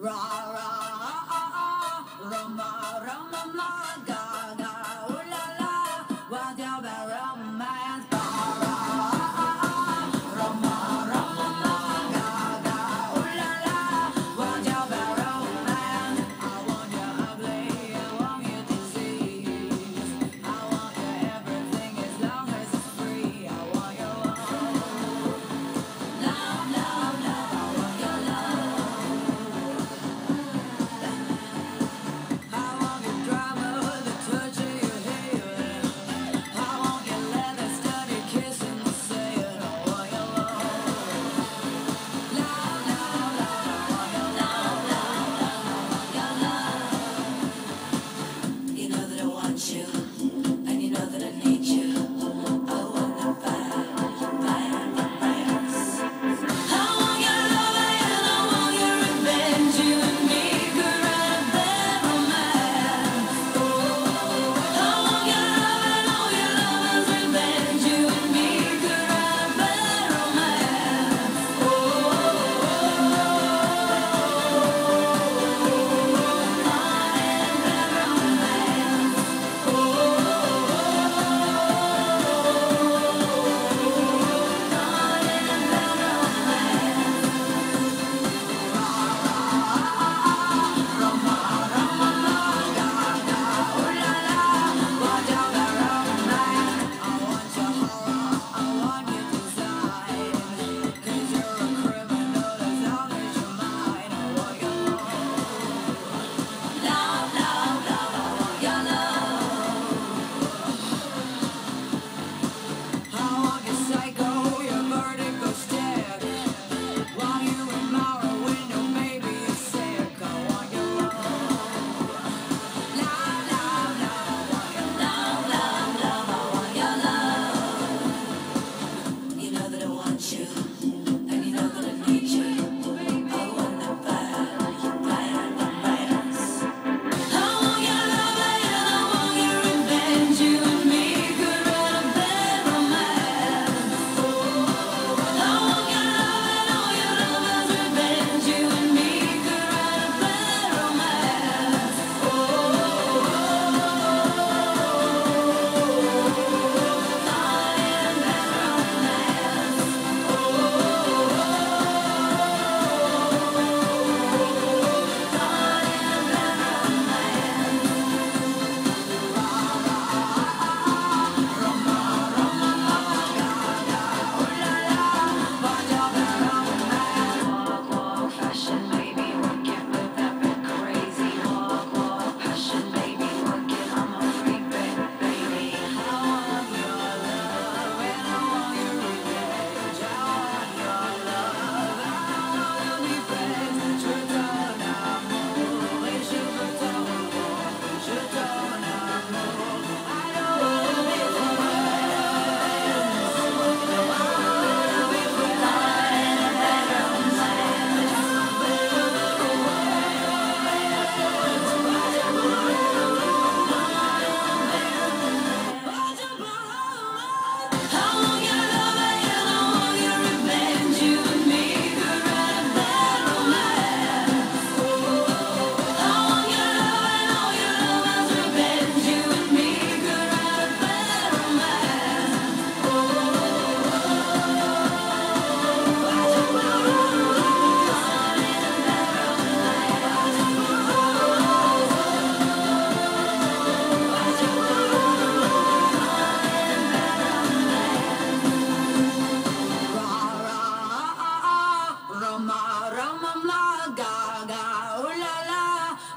Rock.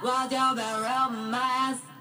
was your barrel mass.